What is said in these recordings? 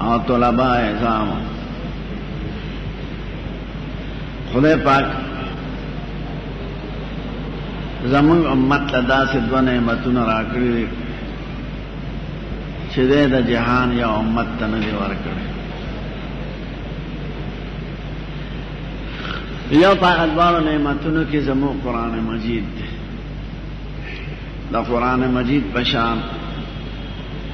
او طلباء عظام خدای پاک زمون امت ته داسې دوه نعمتونه راکړي چې د جهان یا امت ته نه دی ورکړي یو په هغه دوه نعمتونو کې زمو قران مجید دی د قران مجید پشان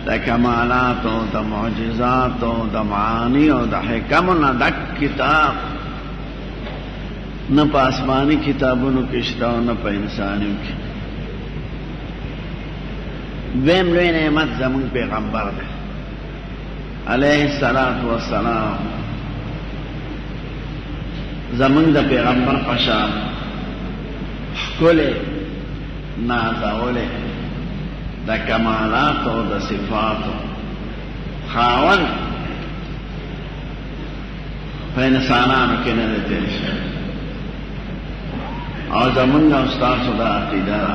د کمالات او د معجزات او د معانی او د حکم نه دک کتاب نه په آسماني کتابونو کې شته او نه په انساني کې دویم لوی نعمت زمون پیغمبر دی علیه الصلاۃ والسلام زمون د پیغمبر پشان خپل نازولې د کمالات او د صفاتو خاون په انسانانو کې نه دی تېر شوی او زمونږ او ستاسو دا عقیده ده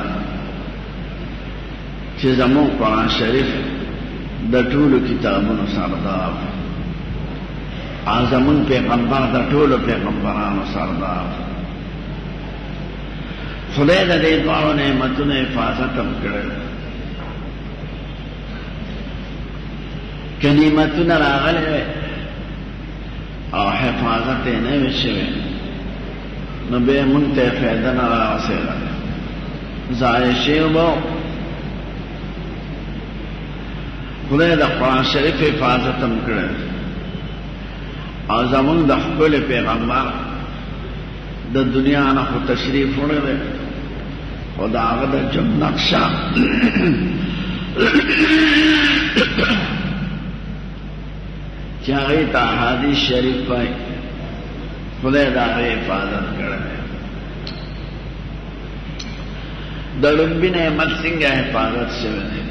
چې زمونږ قرآن شریف د ټولو کتابونو سردار او زمونږ پیغمبر د ټولو پیغمبرانو سردار خدای د دې دوه نعمتونو حفاظت هم کړی که نعمتونه راغلی وی او حفاظت یې نه وی شوی نو بیا مونږ ته فایده نه راوسېده ضایع شوی به خدای د قرآن شریف حفاظت هم کړی او زمونږ د ښکلي پیغمبر د دنیا نه خو تشریف وړی دی خو د هغه د جم نقشه چې هغې ته احادیث شریف وایي خدای د هغې حفاظت کړی دی د لومبي نعمت څنګه حفاظت شوی دی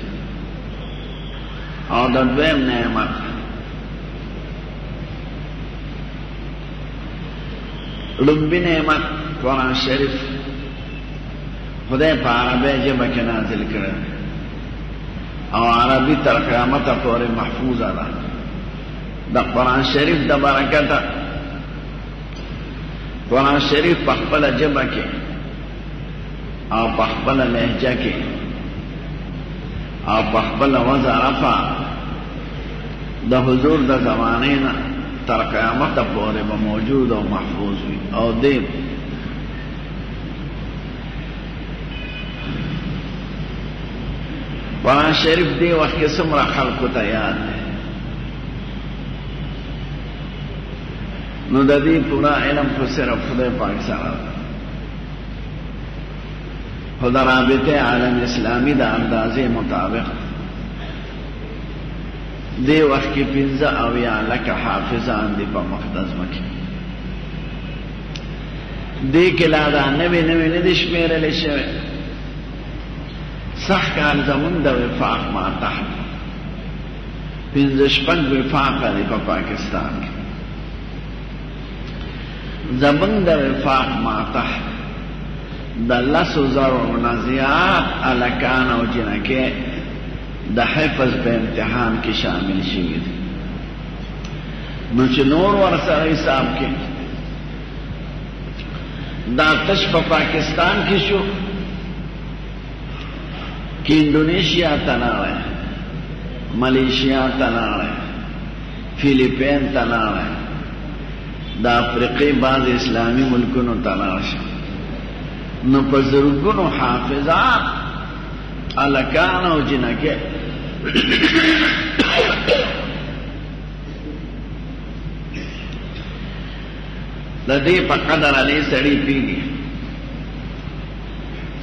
او د دویم نعمت لمبی نعمت قرآن شریف خدای په عربی جبه کې نازل کړی او عربی تر قیامت پورې محفوظه ده د قرآن شریف د برکته قرآن شریف په خپل جبه کې او په خپل لهجه کې او په خپل وضع رفع د حضور د زمانه نه تر قیامت پورې به موجود او محفوظ وي او دې قرآن شریف دې وخت کې څومره خلکو ته یاد دی نو د دې پورا علم خو صرف خدای پاک سره ده خو د رابطه عالم اسلامي د اندازې مطابق دې وخت کې پنځه اویا لکه حافظان دي په مقدس مکه دې کې لا دا نوې نوې نه دي شمېرل شوی سخ کار زمون د وفاق ما تحت پنځه شپږ وفاق دي په پاکستان کې زمون د وفاق ما تحت د لسو زرو نه زیات الکان او جنکه د حفظ په امتحان کې شامل شوي دي نو چې نور ورسره حساب کې دا تش په پاکستان کې شو کې انډونیشیا ته لاړی ملیشیا ته لاړی فیلیپین ته لاړی د افریقې بعض اسلامي ملکونو ته لاړ شو نو په زرګونو حافظات الکان او جنکه د دې په قدر علی سړی پیږي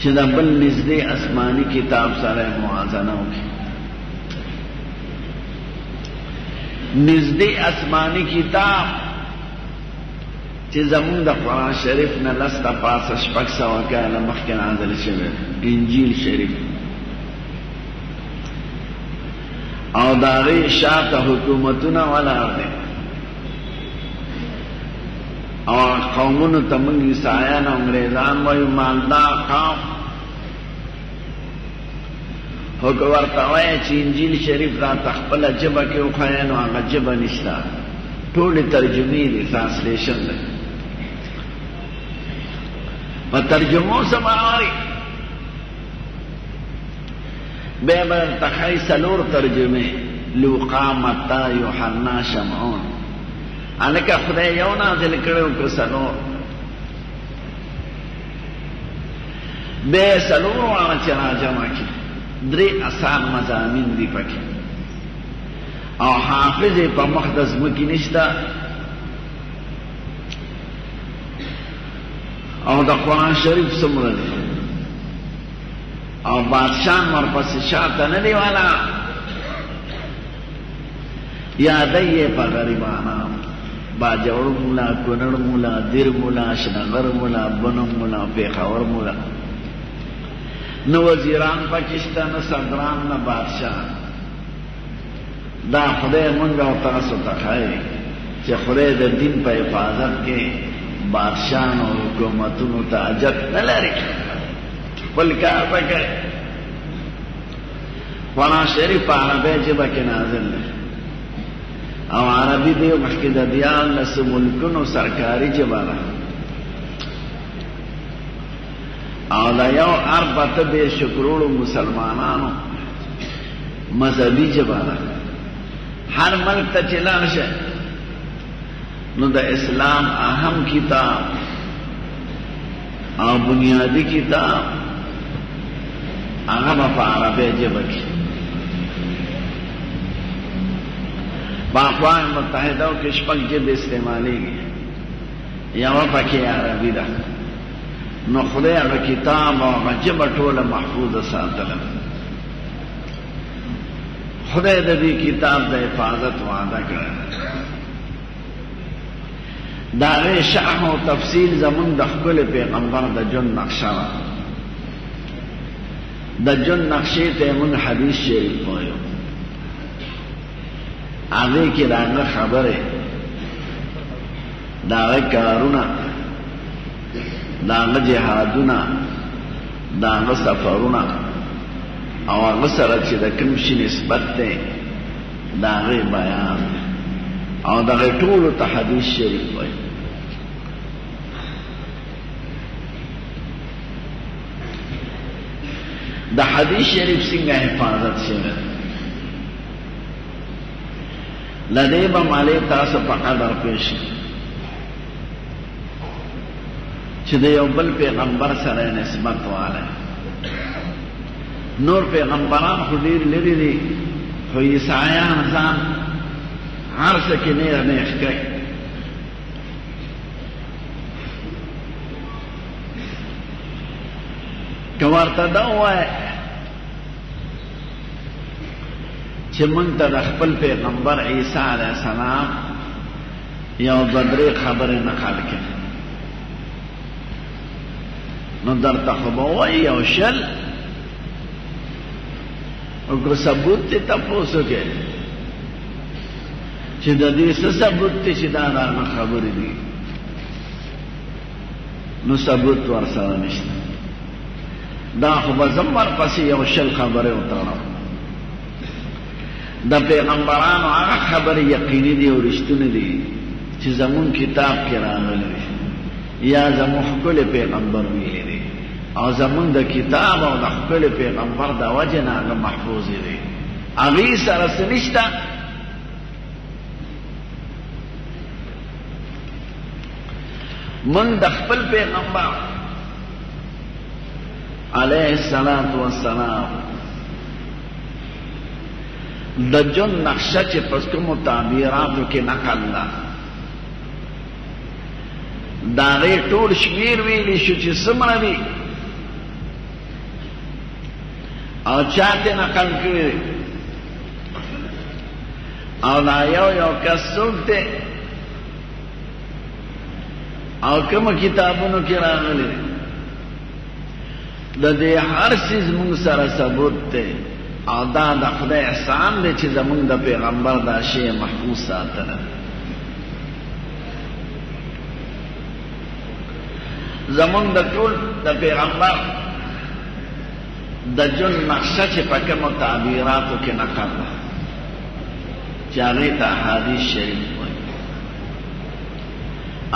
چې د بل نږدې آسماني کتاب سره موازنه وکړي نږدې آسماني کتاب چې زمونږ د قرآن شریف نه لس ته پاسه شپږ سوه کاله مخکې نازل شوی انجیل شریف او د هغې شاته حکومتونه ولاړ دی او قومونو ته موږ عیسایان او انګریزان وایو مالدار قوم هو که ورته وایې چې انجیل شریف راته خپله ژبه کې وښایه نو هغه ژبه نشته ټولې ترجمې دي ترانسلیشن دی په ترجمو څه باوري بیا به درته ښایي څلور ترجمې لوقا متا یوحنا شمعون هلکه خدای یو نازل کړی او که څلور بیا یې څلور واړه چې راجمع کړي درې اثار مضامین دي پکې او حافظ یې په مخ د ځمکې نشته او د قرآن شریف څومره دی او بادشاهان ورپسې شاته نه دی والا یادی یې په غریبانانو باجوړ مولا کونړ مولا دیر مولا شنغر مولا بنم مولا پیښور مولا نو وزیران پاکستان صدران نه بادشاہ دا خدای مونږ او تاسو ته خای چې خدای د دین په حفاظت کې بادشاہ او حکومتونو ته اجت نه لري خپل کار وکړي قرآن شریف په عربی ژبه کې نازل دی او عربي دی مخکې د دیارلس ملکونو سرکاري ژبه ده او دا یو اربع ته دېرش کروړو مسلمانانو مذهبي ژبه ده هر ملک ته چې لاړ شئ نو د اسلام اهم کتاب او بنیادی کتاب هغه په عربی ژبه کې په اقوام متحده کې شپږ ژبې استعمالېږي یوه پکې عربي ده نو خدای هغه کتاب او هغه ژبه ټوله محفوظه ساتله خدای د دې کتاب د حفاظت وعده کړې دا غي شرح او تفصیل زمون د خپل پیغمبر د جن نقشه ده د جن نقشه ته مون حدیث شریف وایو هغه کې دا خبره دا کارونه دا جهادونه د هغه سفرونه او هغه سره چې د کوم شي نسبت دی د هغې بیان او دغه ټولو ته حدیث شریف وایي د حدیث شریف څنګه حفاظت شوی لدې به مالې تاسو په قدر پېښ چې د یو بل پیغمبر سره نسبت واله نور پیغمبران خو ډیر لري دي خو عیسایان ځان هر څه کې نه نه ښکای که ورته دا ووایه چې مونږ ته د خپل پیغمبر عیسی علیه السلام یو دوه درې خبرې نقل کړي نو درته خو به وایي یو شل او که ثبوت دې تپوس وکړي چې د دې څه ثبوت دی چې دا رانه خبرې دي نو ثبوت ورسره نشته دا خو به زم ورپسې یو شل خبرې وتړم د پیغمبرانو هغه خبرې یقیني دي او رښتونې دي چې زمون کتاب کې راغلي دي یا زمون خپل پیغمبر ویلي دي او زمون د کتاب او د خپل پیغمبر د وجه نه هغه محفوظ دي هغه سره سنشتہ من د خپل پیغمبر علیه الصلاۃ والسلام د جن نقشه چې پس کومو تعبیراتو کې نقل ده د هغې ټول شمېر ویلی شو چې څومره دي او چا ترې نقل کړي دی او دا یو یو کس څوک دی او کومو کتابونو کې راغلی دی د دې هر څیز موږ سره ثبوت دی او دا د خدای احسان دی چې زموږ د پیغمبر دا شی محفوظ ساتلی زموږ د ټول د پیغمبر د جن نقشه چې په کومو تعبیراتو کې نقل ده چې هغې ته احادیث شریف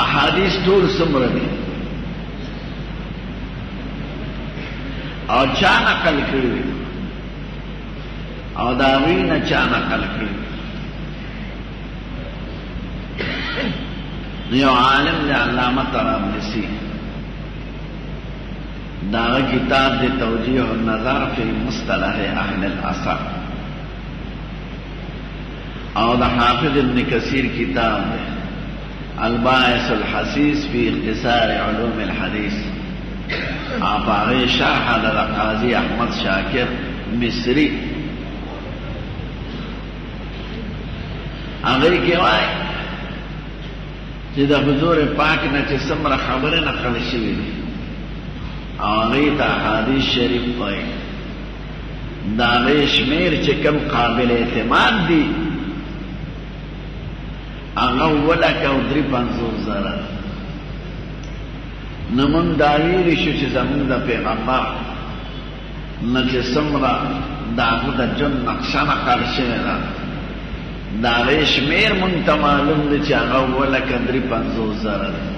احادیث ټول څومره دي او چا نقل کړی او دا غوی نه چا نقل کړی یو عالم دی علامه طرابلسی دا کتاب دی توجیه النظر فی مصطلح اهل الاثر او د حافظ ابن کثیر کتاب دی الباعث الحسیس فی اختصار علوم الحدیث آپ آغی شرح دا قاضی احمد شاکر مصری آغی کیوائی چی دا حضور پاک نا چی سمر خبر نقل شوی دی آغی تا حدیث شریف پائی د هغې شمېر چې کوم قابل اعتماد دي هغه اووه لکه او درې پنځوس زره نو موږ دا ویلي شو چې زموږ د پیغمبر نه چې څومره د هغه د ژوند نقشه نقل شوې ده د هغې شمېر موږ ته معلوم دی چې هغه اووه لکه درې پنځوس زره دی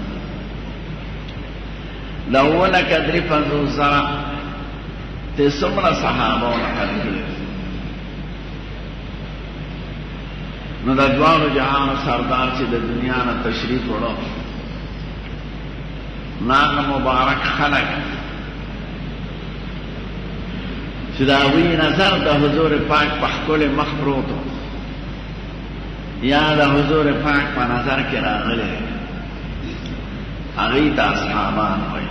د اووه لکه درې پنځوس زره ته څومره صحابه نقل کړي نو د دوانو جهان سردار چې د دنیا نه تشریف وړو ناغ مبارک خلق چې دا وی نظر د حضور پاک په خپل مخ پروت یا د حضور پاک په نظر کې راغلی هغه ته اصحابان وایي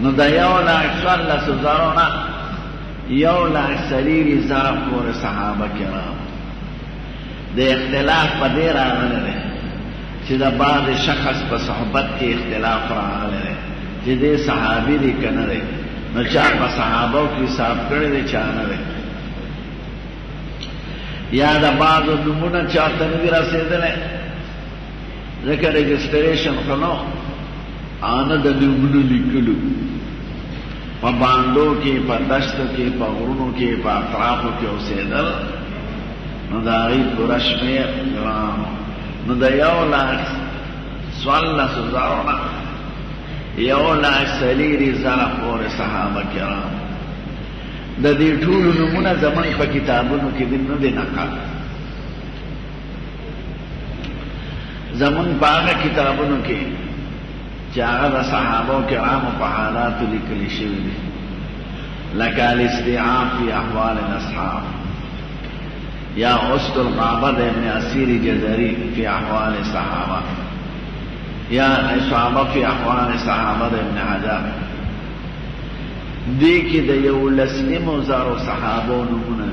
نو دا یو لا اکثر لس زرونه یو لا اکثریری زر پور صحابه کرام د اختلاف په دې راغلی دی چې د بعض شخص په صحبت کې اختلاف راغلی دی چې دې صحابي دی که نه دی نو چا په صحابو کې حساب کړی دی چا نه دی یا د بعضو نمونه چاته نه دي رسېدلی ځکه رجسټریشن خو نه آنه د نومونو لیکلو په باندو کې په دشتو کې په غرونو کې په اطرافو کې اوسېدل نو د هغوی پوره شمېر ګران نو د یو لاک څوارلسو زرو نه یو لاک څلېري زره پورې صحابه کرام د دې ټولو نومونه زموږ په کتابونو کې دي نه دي نقل زمون په هغه کتابونو کې چې هغه د صحابه کرامو په حالاتو لیکل شوي دي لکه الاستيعاب في احوال الاصحاب یا اسد القابه د ابن اسیر جزری فی احوال صحابه یا اصحابه فی احوال صحابه د ابن حجر دې کې د یو لسمو زارو صحابو نمونه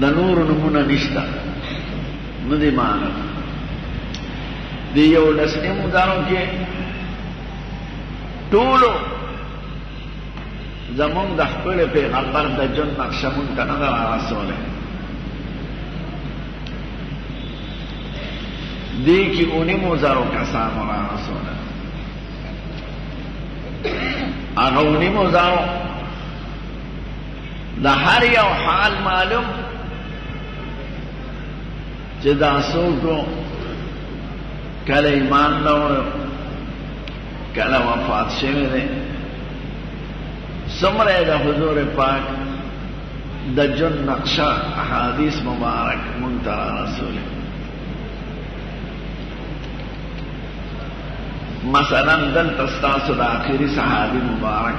د نورو نمونه نشته نه دی معنا د یو لسنیم دانو کې ټولو زمون د خپل پیغمبر د جن نقشه مون ته نه رسوله دی کې اونې مو زارو کسان را رسوله هغه اونې مو زارو د هر یو حال معلوم چې دا څوک کله ایمان راوړ کله وفات شوی دی څومره د حضور پاک د جن نقشه احادیث مبارک مونږ ته رسول مثلا دلته ستاسو د آخري صحابي مبارک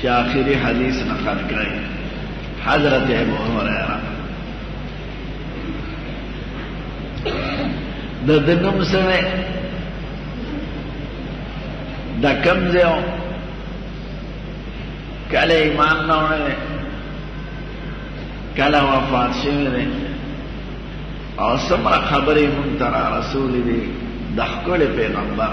چې آخري حدیث نقل کړی حضرت ابو هريره د دنم سره د کم ځای کله ایمان نه وړل کله وفات شوی دی او څومره خبرې مونږ ته را رسولې دي د ښکلې پیغمبر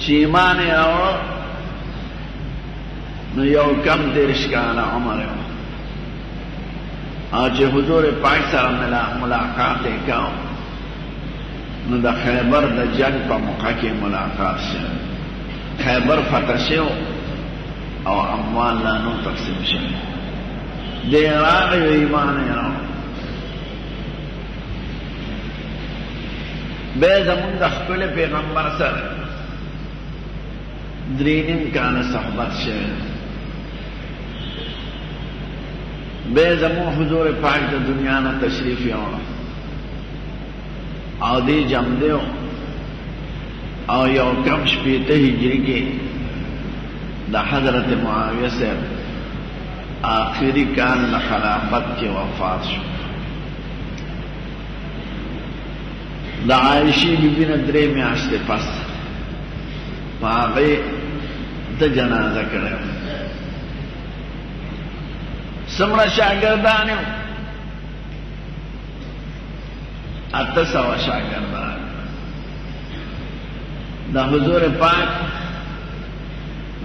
چې ایمان یې راوړو نو یو کم دېرش کاله عمر یې او چې حضور پاک سره ملاقات یې کاو نو د خیبر د جنگ په موقع کې ملاقات شو خیبر فتح شو او اموال لا نو تقسیم شو دې راغی ایمان یې راوړو به زمون د خپل پیغمبر سره درینم کان صحبت شوه به زمون حضور پاک د دنیا نه تشریف یوړ او دې جام دیو او یو کم شپې ته هجری کې د حضرت معاویه سره آخری کال د خلافت کې وفات شو د عائشې بیبي نه درې میاشتې پس په هغې د جنازه کړی څومره شاګردان یو اته سوه شاګردان د حضور پاک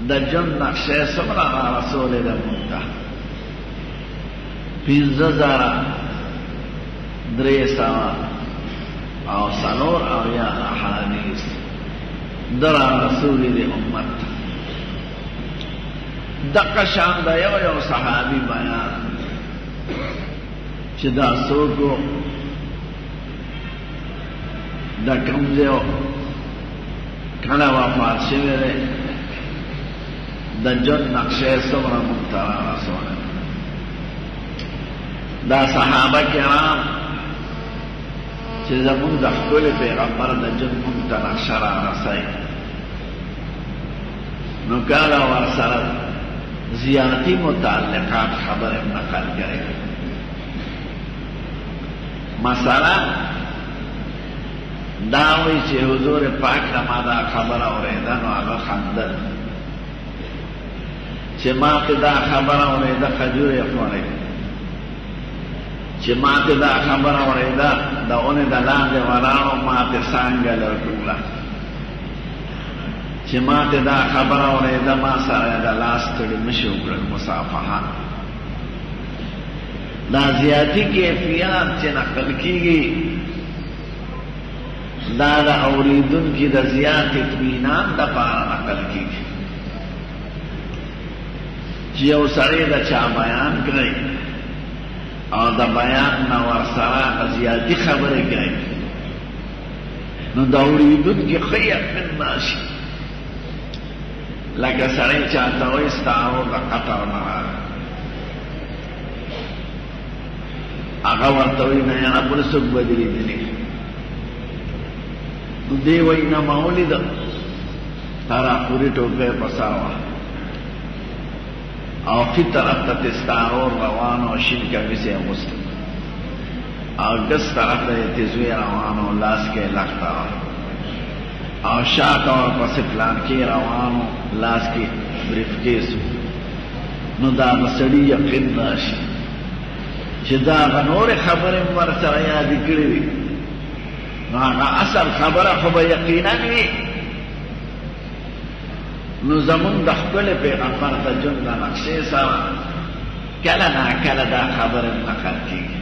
د جن نقشه سمرا را رسول ده مونتا پینزه زارا دری سوا او سلور او یا احادیث در رسول ده امت دقا شان دا یو یو صحابی بیان چې دا سوکو دا کوم دی او کله وفات شوی دی د جن نقشه یې څومره موږ ته رارسوله دا صحابه کرام چې زموږ د ښکلي پیغمبر د جن موږ ته نقشه رارسوي نو کله ورسره زیاتی متعلقات خبر نقل کرے مساله دا وی چې حضور پاک نه ما دا خبره اوریدا نو هغه خندل چې ما ته دا خبره اوریدا خجور یې خوړې چې ما ته دا خبره اوریدا دا اونې د لاندې ولاړو ما ته څنګه لرټوله چې ما ته دا خبره اوریدا ما سره د لاس تړي مشو کړ مصافحه دا زیاتی کیفیات چې نقل کیږي دا د اوریدونکي د زیات اطمینان دپاره نقل کیږي چې یو سړی د چا بیان کړی او د بیان نه ورسره د زیاتي خبرې کوي نو د اوریدونکي ښه یقین راشي لکه سړی چاته وایي ستا ورور د قطر نه راغی هغه ورته وایي نه یاره بل څوک به دې لیدلی نو دی وایي نه ما ولیده ترا پورې ټوکۍ په سر وه او ښي طرف ته تې ستا ورور روان او شین کمیس یې اغوستی او ګس طرف ته یې تېزوی روان او لاس کې یې لښته وه او شاته ورپسې پلانکې روان و، لاس کې بریفکیس و، نو د هغه سړي یقین راشي چې دا هغه نورې خبرې هم ورسره یادې کړې وي، نو هغه اصل خبره خو به یقینا وي. نو زمونږ د ښکلې پیغمبر د ژوند د نقشې سره کله ناکله دا خبرې هم نقل کېږي.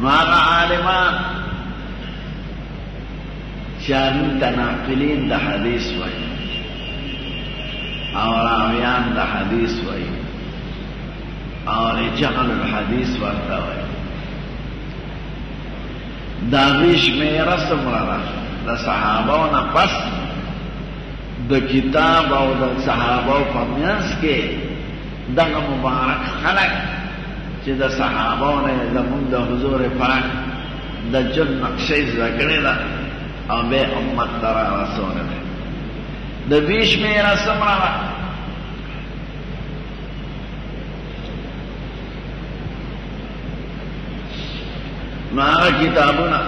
نو هغه عالمان چې هغوی ته ناقلین د حدیث وایي او راویان د حدیث وایي او رجال الحدیث ورته وایي د هغوی شمېره څومره ده د صحابو نه پس د کتاب او د صحابو په منځ کې دغه مبارک خلک چې د صحابو نه یې زمونږ د حضور پاک د ژوند نقشه زده کړې ده او بیا امت ته رارسولې ده د دوی شمېره څومره ده نو هغه کتابونه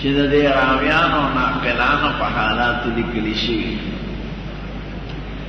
چې د دې راویانو ناقلانو په حالاتو لیکل شوي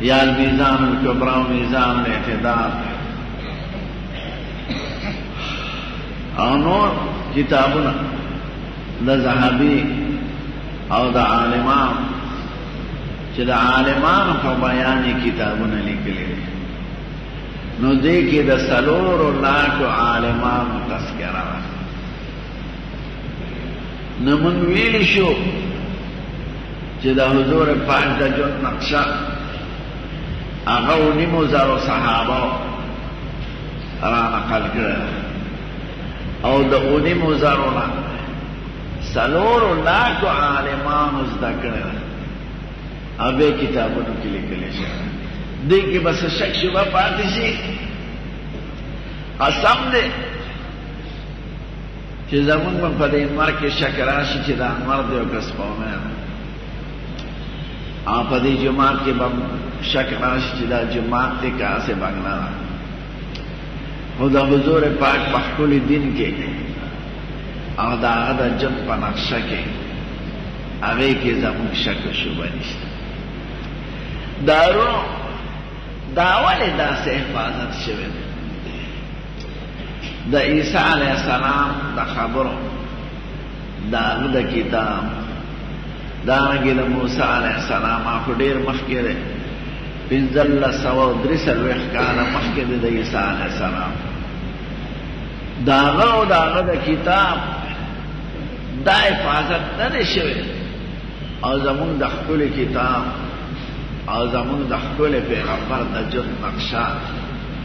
یا المیزان الکبرا و میزان الاعتدال او نور کتابونه د ذهبي او د عالمان چې د عالمان په بیان کتابونه لیکل دي نو دې کې د سلور لاکو عالمانو تذکرہ نو مونږ ویلی شو چې د حضور پاک د ژوند نقشه هغه نیمو زرو صحابه را نقل کړه او د نیمو زرو نه څلورو لاکو عالمانو زده کړه او بیا کتابونو کې لیکل شوی دی کې بس شک شبه پاتې شي قسم دی چې زمونږ به په دې مرګ کې شک راشي چې دا مرد دی او که سپومی دی او په دې جومات کې به شک راشي چې دا جومات دی که هسې بنګله ده خو د حضور پاک په ښکلي دین کې او د هغه د جن په نقشه کې هغې کې زمونږ شک و شبه نشته دارو دا ولې داسې حفاظت شوی دی د عیسی علیه السلام د خبرو د هغه د کتاب دارنګې د موسی علیه السلام خو ډېر مخکې دی پنځلس سوه او درې څلوېښت کاله مخکې دی د عیسی علیه السلام د هغه او د هغه د کتاب دا حفاظت نه دی شوی او زمونږ د ښکلي کتاب او زمونږ د ښکلي پیغمبر د ژوند نقشه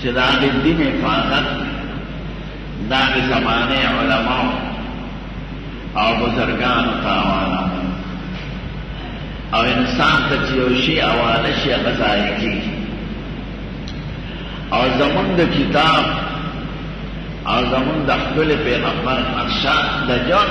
چې دا د دین حفاظت دا د زمانه علماو او بزرګانو ته حواله او انسان ته چې یو شي حواله شي هغه ضایع کېږي او زمونږ د کتاب او زمونږ د خپل پیغمبر نقشه د جان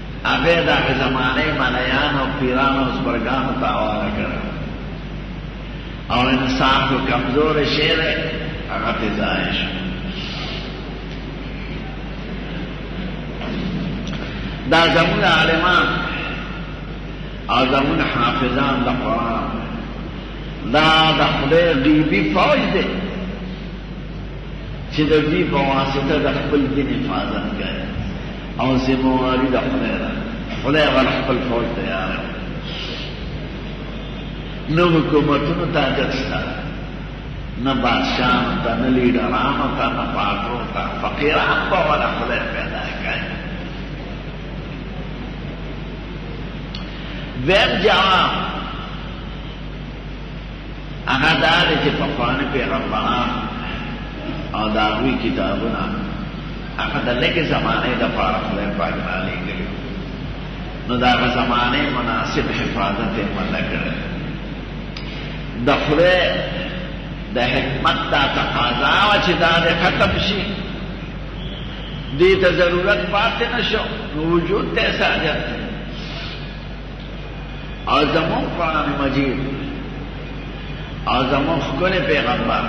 هغه یې د هغې زمانې ملایانو او پیرانو او زبرګانو ته حواله کړی او انسان کو کمزور شی دی هغه پې ضایع شو دا زمون عالمان او زمون حافظان د قرآن دا د خدای غیبی فوج دی چې د دوی په واسطه د خپل دین حفاظت کوي او ذمواري د خدای ده خدای غل خپل فوج تیار نو حکومتونو ته عادت شته نه بادشاهانو ته نه لیډرانو ته نه پاټرو ته فقیران به ولا خدای پیدا کوي دویم جواب هغه دا دی چې پخواني پیغمبران او د هغوی کتابونه هغه د لږې زمانې دپاره خدای پاک رالېږلي نو د هغه زمانې مناسب حفاظت یې مله کړی د خدای د حکمت دا تقاضا وه چې دا دې ختم شي دې ته ضرورت پاتې نه شو نو وجود ته یې ساجت دی ازمون قرآن مجید ازمون خکل پیغمبر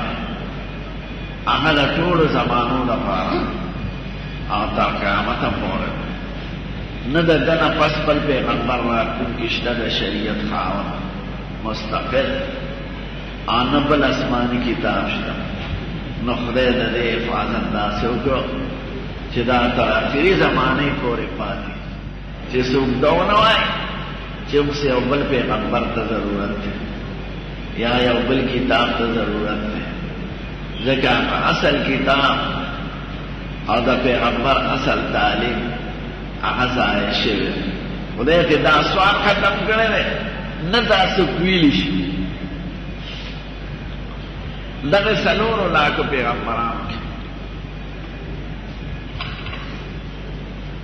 هغه د ټولو زمانو لپاره او تر قیامته پورې نه د ده نه پس بل پیغمبر راتلونکي شته د شریعت خاوند مستقل او نه بل اسماني کتاب شته نو خدای د دې حفاظت داسې وکړو چې دا تر اخري زمانې پورې پاتې چې څوک دا ونه وایي چې اوس یو بل پیغمبر ته ضرورت دی یا یو بل کتاب ته ضرورت دی ځکه اصل کتاب او د پیغمبر اصل تعلیم هغه ځای شوی خدای دې دا سوال ختم کړی دی نه دا څوک ویلی شي دغه څلورو لاکو پیغمبرانو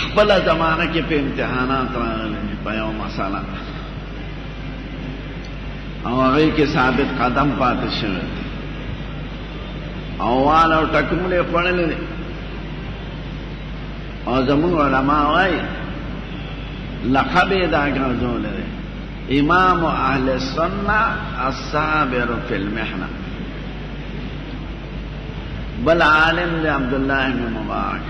خپل زمانہ کې په امتحانات راغلي په یو مساله او هغه کې ثابت قدم پاتې شوی اوال او ټکملې خړلې او زمون علما وايي لقب دا ګرځولې امام اهل السنه الصابر فی المحنه بل عالم دی عبد الله بن مبارک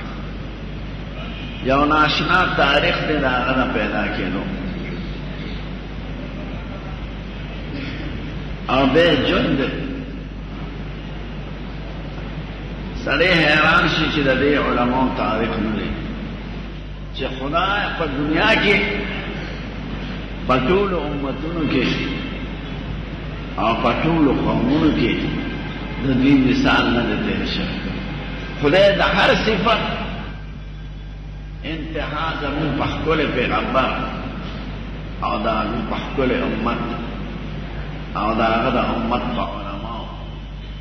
یو ناشنا تاریخ دی دا غره پیدا کېدو او به ژوند سړی حیران شي چې د دې علماو تاریخ نه دی چې خدای په دنیا کې په ټولو امتونو کې او په ټولو قومونو کې د دې مثال نه دی تېر شوی خدای د هر صفت انتها زموږ په ښکلی پیغمبر او د هغه په ښکلی امت او د هغه د امت په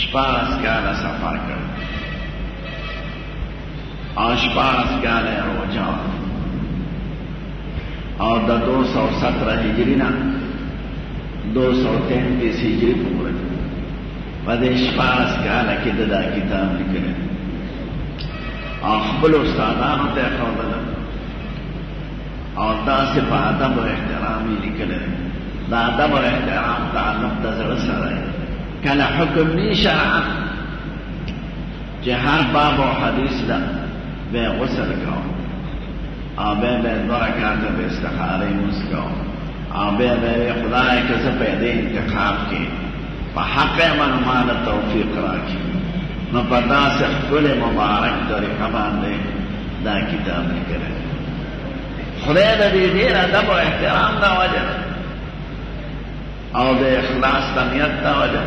شپارس کاله سفر کړ او شپارس کاله روجا او د دو سو سترہ هجری نه دو سو تینتیس هجری پورې په دې شپارس کاله کې د دا کتاب لیکل او خپل استادانو ته ښودل او داسې په ادب او احترام یې لیکل دا ادب او احترام تعلق د زړه سره کله حکمی شرعا چې هر باب او حدیث لا به غسل کو او به به دوه رکعاته به استخاره موس کو او به به خدای که څه په دې انتخاب کې په حق من مال توفیق راکړي نو په داسې خپل مبارک طریقه باندې دا کتاب لیکلی خدای د دې ډېر ادب او احترام دا وجه او د اخلاص د نیت د وجه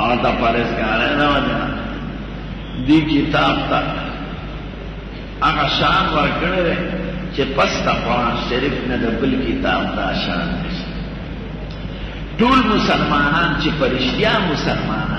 او د پرهیزګارۍ د وجه دې کتاب ته هغه شان ورکړی دی چې پس د قرآن شریف نه د بل کتاب دا شان دی ټول مسلمانان چې په رښتیا مسلمانان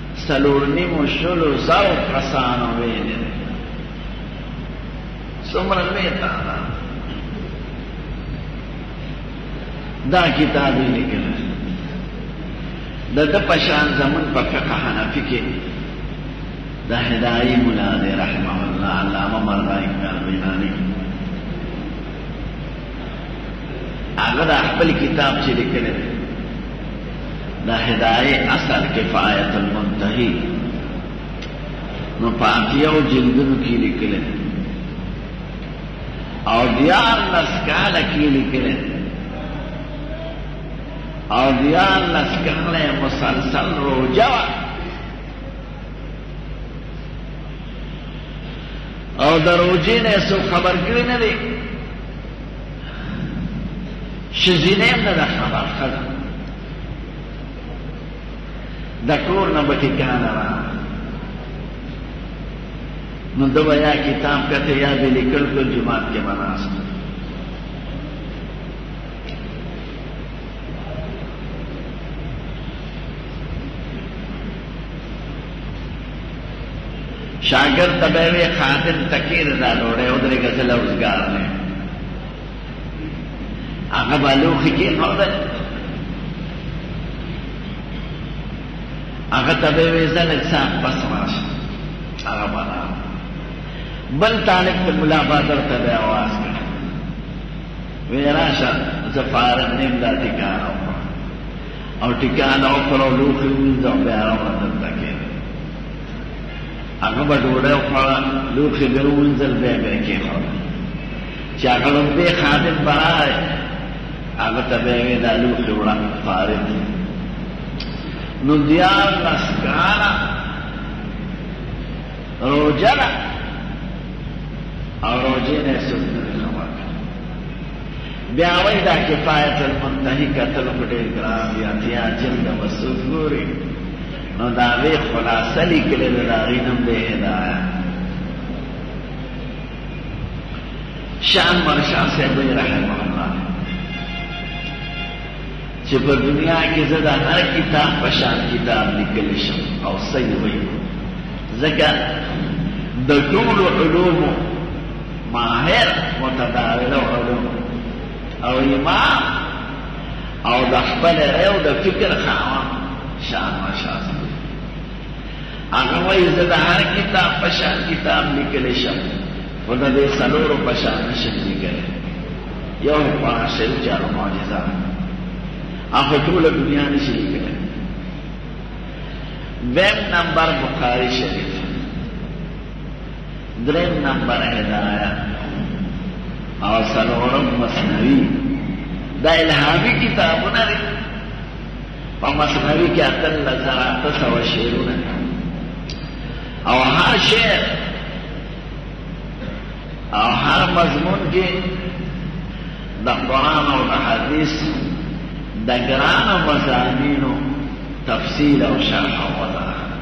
سلورنیمو شلو زرو کسانو ویلې څومره لوی تعداد دا کتاب یې لیکل د د پشان زمون په فقه حنفي کې د هدايي مولا دې رحمه الله علامه مرغاي کاربینانی هغه د خپل کتاب چې لیکل د هدايه اثر کفایت المنتهی نو پاتیو جلدونو کې لیکل او دیار لس کال کې لیکل او دیار لس کال مسلسل روجا او دروجی نه سو خبر کړی نه دی شزینه نه ده خبر خدا د کور نه بټی کانه را نو د بیا کتاب کته یا د لیکل کول جماعت کې مناس شاګرد ته به وي خادم تکیر دا ډوړې او درې غزل اوسګار نه هغه بالوخي کې نو ده هغه ته به وي ځل څاک پس ماش هغه بالا بل طالب ته ملا بادر ته به आवाज کړ ویراشه زفارت نیم دا ټکانو او ټکانه وکړه او لوښي ووینځه او بیا راوړه دلته کېنه هغه به ډوډۍ وخوړه لوښي به یې ووینځل بیا به یې کېښوده چې هغه لومبې خادم به راغی هغه ته به یې وې دا لوښي وړه فارغ دي نو دیارلس کاله روژه ده او روژې نه یې څوک نه بیا وای دا کفایت المنتهی کتل په ډېر ګران دی اتیا جلد مسعود ګوري نو دا وی خلاصه لیکل د داغي نوم دی هدایت شان مرشا صاحب رحمه الله چې په دنیا کې زه دا هر کتاب په شان کتاب لیکل شم او صحیح وي ځکه د ټولو علومو ماهر متداول علوم او امام او د خپل رأی او د فکر خاوند شان ماشاء هغه وایي زه د هر کتاب په شان کتاب لیکلی شم خو د دې څلورو په شان نه شم لیکلی یو قرآن شریف چې هغه معجزه هغه ټوله دنیا نه شي لیکلی دویم نمبر بخاري شریف دریم نمبر هدایا او سلورم مصنوی دا الهامی کتابونه دی په مصنوی کې اتل لزرا تسو شعرونه او هر شعر او هر مضمون کې د قرآن او د حدیث د ګرانو مضامینو تفصیل او شرح وضاحت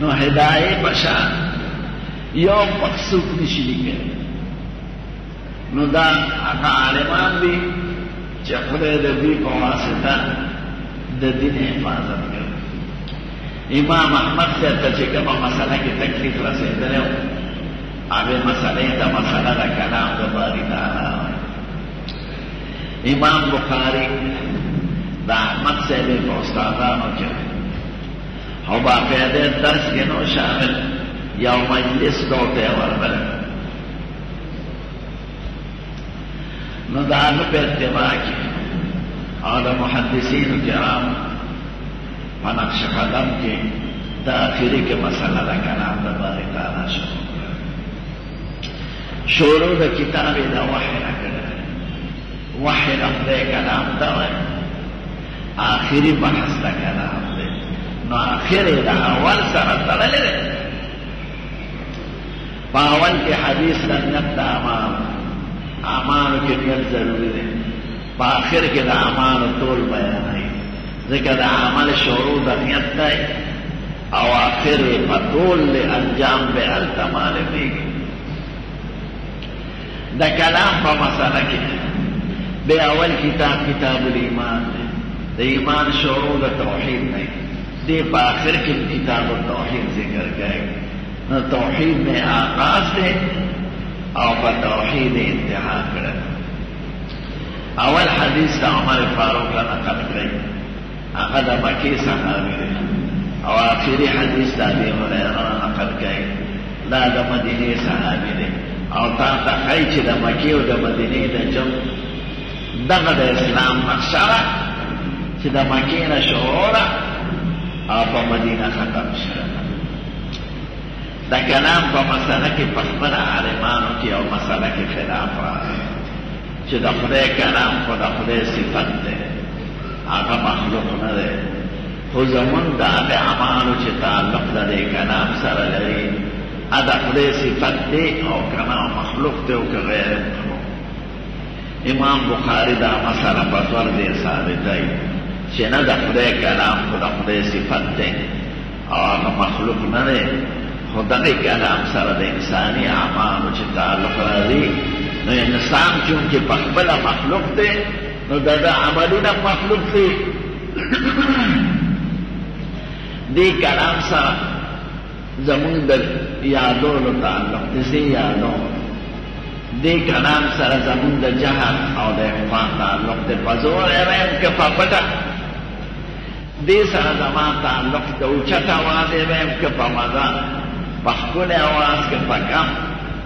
نو هدايه بشان یو مقصود نشي لیکل نو دا هغه عالمان دي چې خدای د دې په واسطه د دین حفاظت کوي امام احمد سے ته چې کومه مسله کې تکلیف رسېدلی و هغه مسله د مسله د کلام د باری تعالی امام بخاری د احمد صاحب په استادانو کې او باقاعده درس کې نو شامل یو مجلس ته ورغل نو دا نه په اتباع کې او د محدثینو کرام په نقش قدم کې د آخري کې مسله د کلام د بارې تعالی شو شروع د کتاب د وحی نه کړه وحی د کلام دا وایي آخری بحث ته که راغلی نو آخر یې د اول سره تړلی دی په اول کې حدیث د نیت د اعمال اعمالو کې نیت ضروري دی په آخر کې د اعمالو ټول بیانوي ځکه د عمل شروع د نیت دی او آخر یې په ټول انجام به هلته معلومېږي د کلام په مسئله کې بې اول کتاب کتاب الایمان دی د ایمان شروع د توحید نه دی په آخر کې کتاب التوحید ذکر کړي نو توحید نه آغاز دی او په توحید انتها کړي اول حدیث د عمر فاروق نه نقل کړي هغه د مکې صحابي دی او آخري حدیث د ابي هريره نه نقل کوي دا د مدینې صحابي دی او تا ته ښایي چې د مکې او د مدینې د جنګ دغه د اسلام نقشه ده چې د مکې نه شروع ده او په مدینه ختم شوه د کلام په مسله کې په خپله عالمانو کې یو مسله کې خلاف راغی چې د خدای کلام خو د خدای صفت دی هغه مخلوق نه دی خو زمونږ د هغه اعمالو چې تعلق د دې کلام سره لري دا خدای صفت دی او که نه مخلوق دی او که غیر مخلوق امام بخاري دا مسله په طور دی ثابتوي چې نه د خدای کلام خو د خدای صفت دی او هغه مخلوق نه دی خو دغه کلام سره د انساني اعمالو چې تعلق راځي نو انسان چونکې په خپله مخلوق دی نو دا دا عملونه مخلوق دی دی کلام سره زمون د یادولو تعلق دی زی یادو دی کلام سره زمون د جهر او د اخفا تعلق دی پزور ایم که پا پتا دی سره زمان تعلق دی اوچت آواز ایم که پا مزا پخکل آواز که پا کم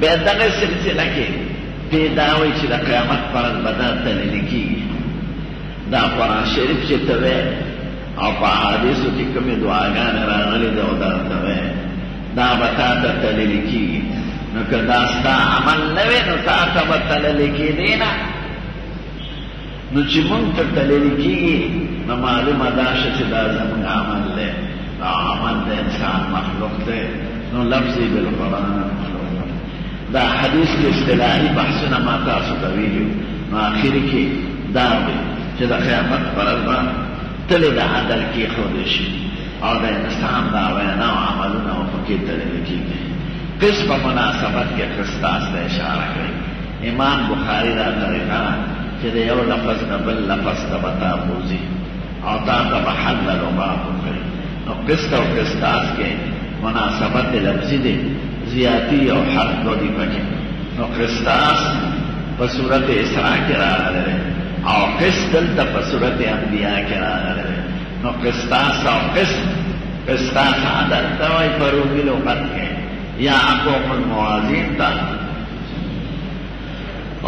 بیا دغه سلسله کې دې دا وایي چې د قیامت پر ورځ به دا دلیل کېږي دا قرآن شریف چې ته وایې او په احادیثو کې کومې دعاګانې راغلې دي او دا ته وایې دا به تا ته دلیل کېږي نو که دا ستا عمل نه وي نو تا ته به دلیل کېدی نه نو چې مونږ ته تلل کېږي نو معلومه دا شي چې دا زموږ عمل دی دا عمل د انسان مخلوق دی نو لفظ یې بالقرآن مخلوق دی دا حدیث کې اصطلاحي بحثونه ما تاسو ته ویلي نو آخر کې دا دی چې د قیامت پر ورځ به تلې د عدل کېښودل شي او د انسان دا وینا او عملونه به پکې تلل کېږي قسم مناسبت کې ښه ستاسو اشاره کړې امام بخاری راته وینا چې د یو لفظ نه بل لفظ ته به تا بوځي او تا ته به حل لباب وکړي نو قسط او قسطاس کې مناسبت لفظي دی زیاتی او حرف دو دی پکې نو قسطاس په صورت اسراء کې راغلی دی او قسط دلته په صورت انبیاء کې راغلی دی نو قسطاس او قسط قسطاس عدد ته وایي په رومي لغت کې یا اقوم الموازین ته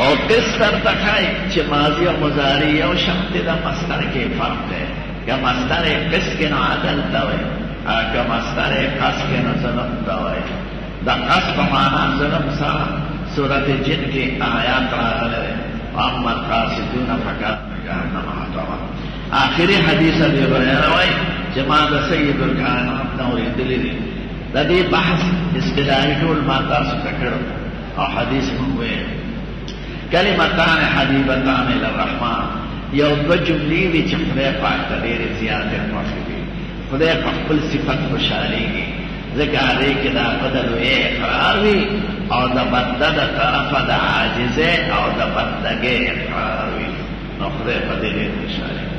او کس سر تخای چې ماضی او مضارع یو شخص د مصدر کې فرق دی که مصدر قص کې نو عدل دا وي او که مصدر قص کې نو ظلم دا وي دا قص په معنا ظلم سره سورت جن کې آیات راغلي اما القاسدون فقط جهنم حطوا آخری حدیث ابي هريره وايي چې ما د سيد الكائنات نو دليل د دې بحث اصطلاحي ټول ما تاسو ته کړو او حدیث مو ویل کلمتان حبیبتان الی الرحمن یو دوه جملې دي چې خدای پاک ته ډېرې زیاتې خوښې دي خدای په خپل صفت خوشحالېږي ځکه هغې کې د هغه د لوی اقرار وي او د بنده د طرفه د عاجزۍ او د بندګۍ اقرار وي نو خدای په دې ډېر خوشحالېږي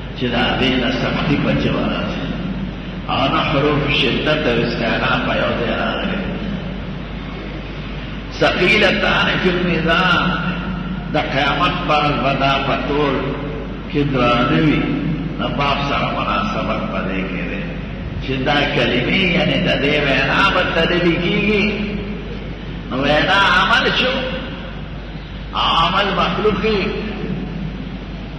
چې د هغې نه سختي په ژبه راځي او نه حروف شدت او استعنا په یو ځای راغلي ثقیلتان فی المیزان د قیامت په ورځ به دا په تول کې درانه وي د باب سره مناسبت په دې کې دی چې دا کلمې یعنې د دې وینا به تللې کېږي نو وینا عمل شو عمل مخلوقي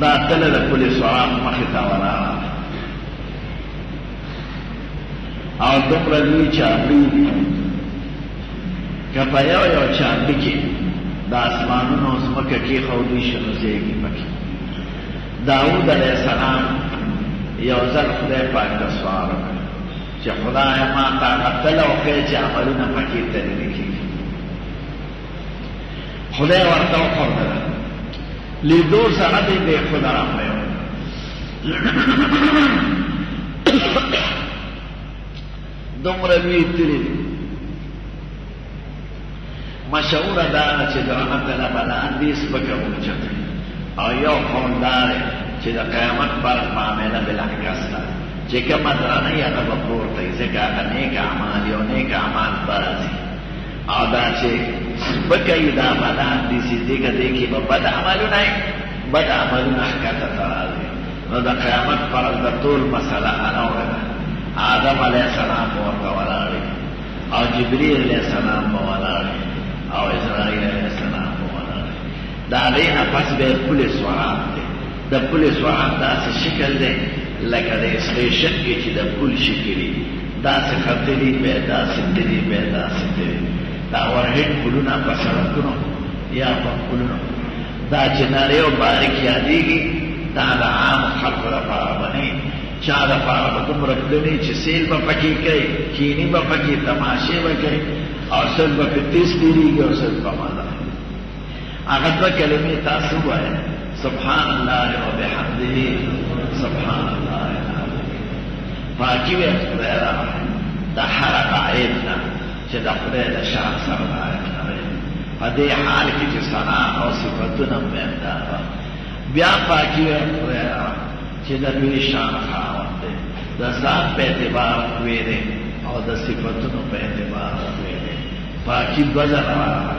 دا کله د پولې سوراخ مخې ته ولاړه او دومره لوی چاپي که په یو یو چاپي کې د اسمانونو ځمکه کې ښودی شي نو زیږي پکې داود علیه السلام یو ځل خدای پاک ته سوال وکړ چې خدای ما تا قتل او کې چې عملونه پکې تدریکي خدای ورته وخوردل لیدو سره دې دې خدا راغلی دومره لوی تللی مشهوره دا ده چې درانه تله به لاندې سپکه وچته او یو قول دا دی چې د قیامت پر معامله بالعکس ده چې کومه درانه یې هغه به پورته وي ځکه هغه نیک اعمال یو نیک اعمال به راځي او دا چې سپکه یې دا بدان دي چې دېګه دې کې به بد عملونه یې بد عملونه ښکته ته راځي نو د قیامت پر ورځ د ټول مسله هغه وړه آدم علیه السلام به ورته ولاړ او جبريل عليه السلام په ولاړ او اسرائيل عليه السلام په ولاړ دا لینه پس به پولیس وران د پولې سرعت داسې شکل دی لکه د اېسرې شکې چې د پول شکې دي، داسې ختلي بیا داسې تلي بیا داسې تلي. د اورهېډ پولونه په سړکونو یا په پولونو دا چې نرې او باریک یادېږي دا د عام خلکو لپاره به نه چا لپاره به دومره ګڼي چې سیل به پکې کوي، کیني به پکې، تماشې به کوي او سل به پرې تېز تېرېږي او سل په مانا هغه دوه کلمې تاسو وایه سبحان الله وبحمده سبحان الله العظیم پاکی وی خدای را دا هر عائد نه چې د خدای د شان سره لایق نه وي په دې حال کې چې ثنا او صفتونه مهمدا بیا پاکی وی خدای را چې د لوی شان خاوند دی د ذات په اعتبار ویلې او د صفتونو په اعتبار ویلې پاکی بدل را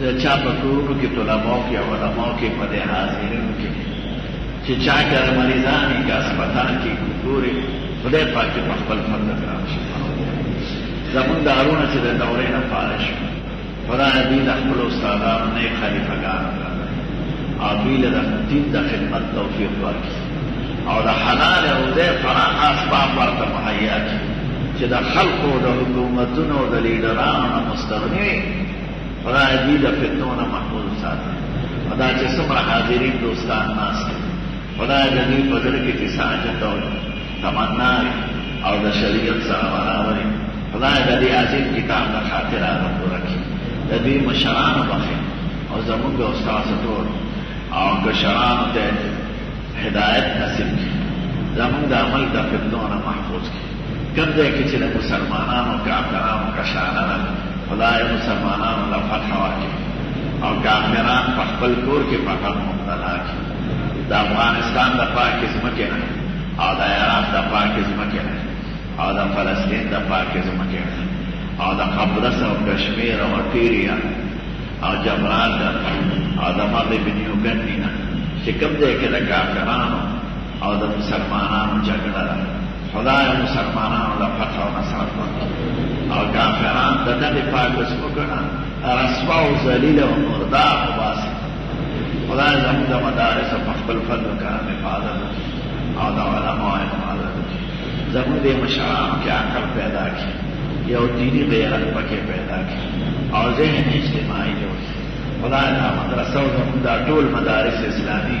د چا په کورونو کې طلباو کې او علماو کې په دې حاضرینو کې چې چا کې د مریضانو کې هسپتال کې ګورې خدای پاک دې په خپل فضل کرام شفا زمونږ د هارونه چې د دورې نه فارغ شو خدای دې د خپل استادانو نه خلیفګانو او دوی له دین د خدمت توفیق ورکړي او د حلال او د فراغ اسباب ورته مهیا کړي چې د خلقو د حکومتونو د لیډرانو مستغنی خدای دوی د فتنو نه محفوظ وساته او دا چې څومره حاضرین دوستان ناست دي خدای د دوی په زړه کې چې څه حاجت او تمنا وي او د شریعت سره برابر وي خدای د دې عظیم کتاب د خاطر هغه پوره کړي د دوی مشرانو بخښي او زموږ او ستاسو ټول او کشرانو ته هدایت نصیب کړي زموږ د عمل د فتنو نه محفوظ کړي کوم ځای کې چې د مسلمانانو کافرانو کشانه ده خدای مسلمانانو له فتح ورکړي او کافران په خپل کور کې په غم مبتلا کړي د افغانستان د پاکې ځمکې نه او د عراق د پاکې ځمکې نه او د فلسطین د پاکې ځمکې نه او د قبرس او کشمیر او ټیریا او جبرالتر او د مغرب نیوګنډي نه چې کوم ځای کې د کافرانو او د مسلمانانو جګړه ده خدای مسلمانانو له فتح او نصرت ورکړه او کافران د دغې پاکه ځمکه نه رسوا او ذلیله او مردار وباسي خدای زموږ د مدارسو په خپل فضل و کرم حفاظت وکړي او د علماو حفاظت وکړي زموږ دې مشرانو کې عقل پیدا کړي یو دیني غیرت پکې پیدا کړي او ذهن اجتماعي جوړ کړي خدای دا مدرسه او زموږ دا ټول مدارس اسلامي